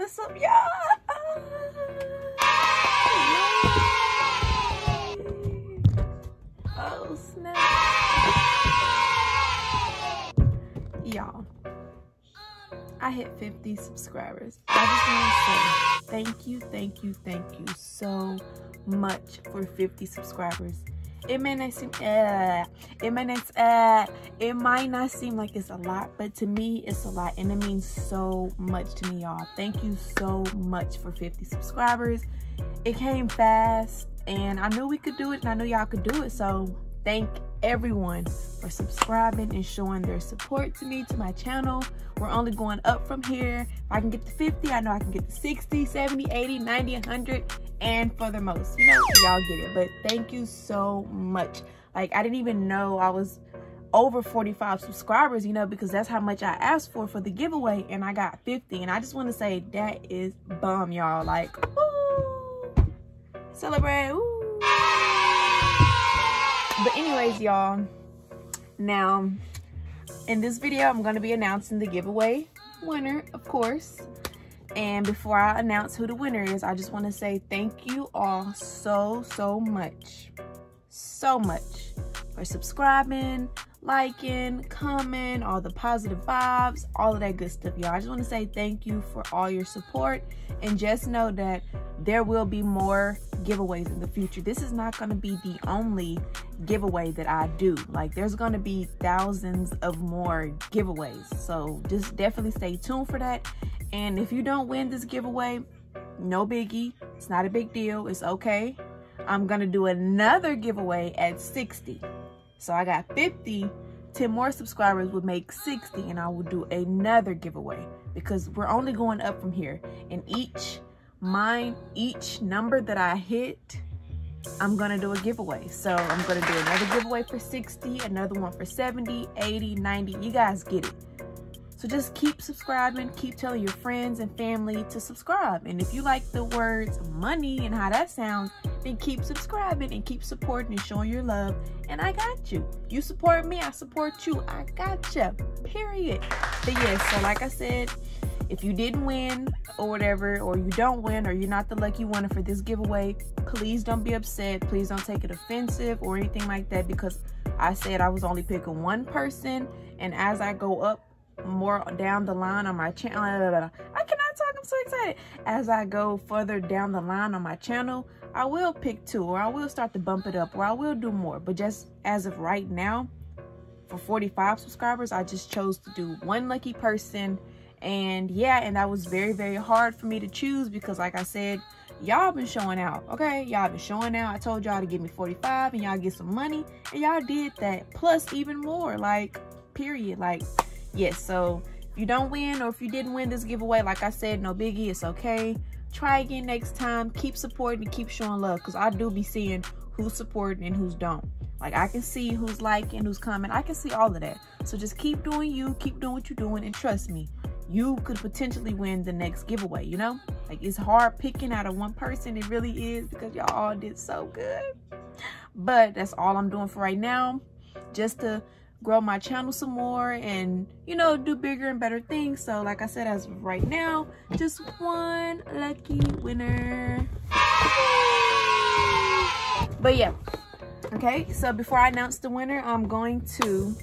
What's up, y'all? Oh, snap. Y'all, I hit 50 subscribers. I just want to say thank you, thank you, thank you so much for 50 subscribers. It may not seem, uh, it may not, uh, it might not seem like it's a lot, but to me, it's a lot, and it means so much to me, y'all. Thank you so much for 50 subscribers. It came fast, and I knew we could do it, and I knew y'all could do it, so thank everyone for subscribing and showing their support to me, to my channel. We're only going up from here. If I can get to 50, I know I can get to 60, 70, 80, 90, 100, and for the most. You know, y'all get it. But thank you so much. Like, I didn't even know I was over 45 subscribers, you know, because that's how much I asked for for the giveaway, and I got 50. And I just want to say that is bomb, y'all. Like, woo! Celebrate, woo! But anyways, y'all, now, in this video, I'm going to be announcing the giveaway winner, of course. And before I announce who the winner is, I just want to say thank you all so, so much, so much for subscribing, liking, comment, all the positive vibes, all of that good stuff, y'all. I just want to say thank you for all your support and just know that there will be more giveaways in the future. This is not going to be the only giveaway that I do. Like there's going to be thousands of more giveaways. So just definitely stay tuned for that. And if you don't win this giveaway, no biggie. It's not a big deal. It's okay. I'm going to do another giveaway at 60. So I got 50. 10 more subscribers would make 60 and I will do another giveaway because we're only going up from here. And each mine, each number that I hit, I'm gonna do a giveaway. So I'm gonna do another giveaway for 60, another one for 70, 80, 90. You guys get it. So just keep subscribing, keep telling your friends and family to subscribe. And if you like the words money and how that sounds, then keep subscribing and keep supporting and showing your love. And I got you. You support me, I support you. I got you. Period. But yes, so like I said, if you didn't win or whatever, or you don't win, or you're not the lucky winner for this giveaway, please don't be upset. Please don't take it offensive or anything like that because I said I was only picking one person. And as I go up more down the line on my channel, I cannot talk, I'm so excited. As I go further down the line on my channel, I will pick two or I will start to bump it up or I will do more. But just as of right now, for 45 subscribers, I just chose to do one lucky person. And yeah, and that was very, very hard for me to choose because like I said, y'all been showing out, okay? Y'all been showing out. I told y'all to give me 45 and y'all get some money and y'all did that. Plus even more, like, period. Like, yes, so if you don't win or if you didn't win this giveaway, like I said, no biggie, it's okay. Try again next time. Keep supporting and keep showing love because I do be seeing who's supporting and who's don't. Like I can see who's liking, who's coming. I can see all of that. So just keep doing you, keep doing what you're doing, and trust me, you could potentially win the next giveaway, you know? Like it's hard picking out of one person. It really is because y'all all did so good. But that's all I'm doing for right now. Just to grow my channel some more and, you know, do bigger and better things. So like I said, as of right now, just one lucky winner. But yeah, okay. So before I announce the winner, I'm going to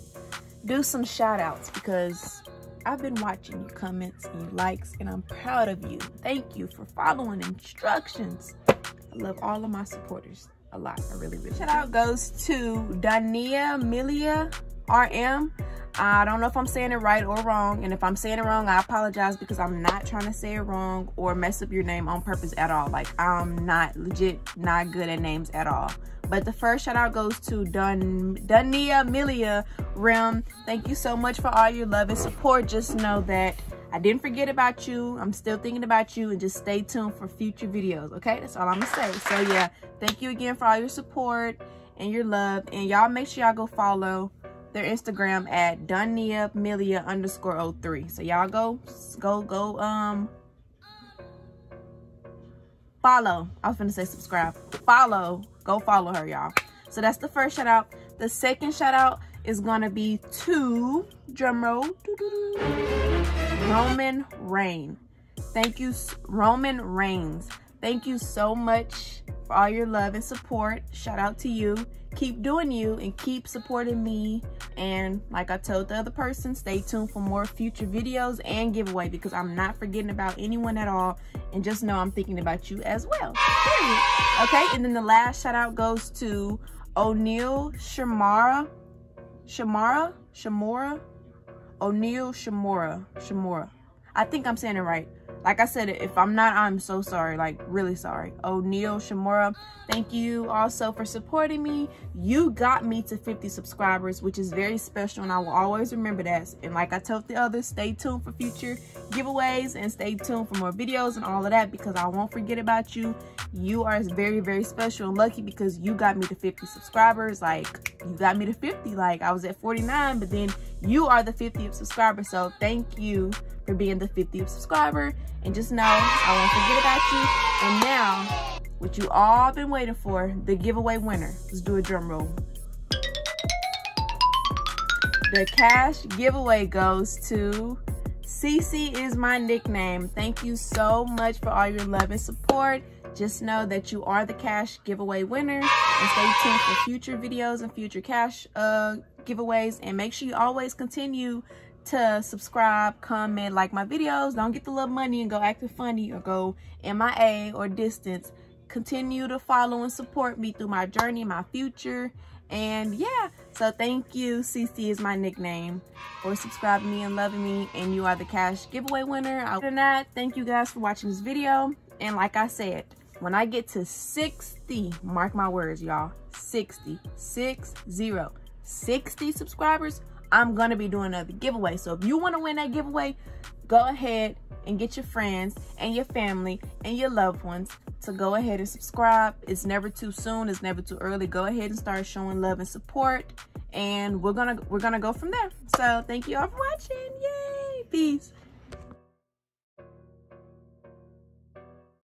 do some shout outs because I've been watching your comments and your likes and I'm proud of you. Thank you for following instructions. I love all of my supporters a lot. I really, really Shout do. out goes to Dania Milia RM. I don't know if I'm saying it right or wrong. And if I'm saying it wrong, I apologize because I'm not trying to say it wrong or mess up your name on purpose at all. Like, I'm not legit not good at names at all. But the first shout out goes to Dun Dunia Milia Rim. Thank you so much for all your love and support. Just know that I didn't forget about you. I'm still thinking about you and just stay tuned for future videos. Okay, that's all I'm gonna say. So yeah, thank you again for all your support and your love. And y'all make sure y'all go follow their Instagram at Dunia Milia underscore 03. So y'all go, go, go, um, follow. I was gonna say subscribe. Follow. Go follow her, y'all. So that's the first shout out. The second shout out is gonna be to drumroll Roman Reign. Thank you, Roman Reigns. Thank you so much for all your love and support. Shout out to you. Keep doing you and keep supporting me. And like I told the other person, stay tuned for more future videos and giveaway because I'm not forgetting about anyone at all. And just know I'm thinking about you as well. Period. Okay, and then the last shout out goes to O'Neil Shamara. Shamara? Shamora? O'Neil Shamora. Shamora. I think I'm saying it right. Like I said, if I'm not, I'm so sorry. Like, really sorry. O'Neil Shamora, thank you also for supporting me. You got me to 50 subscribers, which is very special, and I will always remember that. And like I told the others, stay tuned for future giveaways and stay tuned for more videos and all of that because I won't forget about you. You are very, very special and lucky because you got me to 50 subscribers. Like, you got me to 50. Like, I was at 49, but then you are the 50th subscriber. So thank you for being the 50th subscriber. And just know I won't forget about you. And now, what you all been waiting for, the giveaway winner. Let's do a drum roll. The cash giveaway goes to CC is my nickname. Thank you so much for all your love and support. Just know that you are the cash giveaway winner and stay tuned for future videos and future cash uh, giveaways. And make sure you always continue to subscribe, comment, like my videos. Don't get the little money and go acting funny or go MIA or distance. Continue to follow and support me through my journey, my future. And yeah, so thank you. CC is my nickname for subscribing me and loving me. And you are the cash giveaway winner. Other than that, thank you guys for watching this video. And like I said, when I get to 60, mark my words, y'all, 60, 6, 0, 60 subscribers, I'm to be doing another giveaway. So if you want to win that giveaway, go ahead and get your friends and your family and your loved ones to go ahead and subscribe. It's never too soon. It's never too early. Go ahead and start showing love and support. And we're to we're to go from there. So thank you all for watching. Yay. Peace.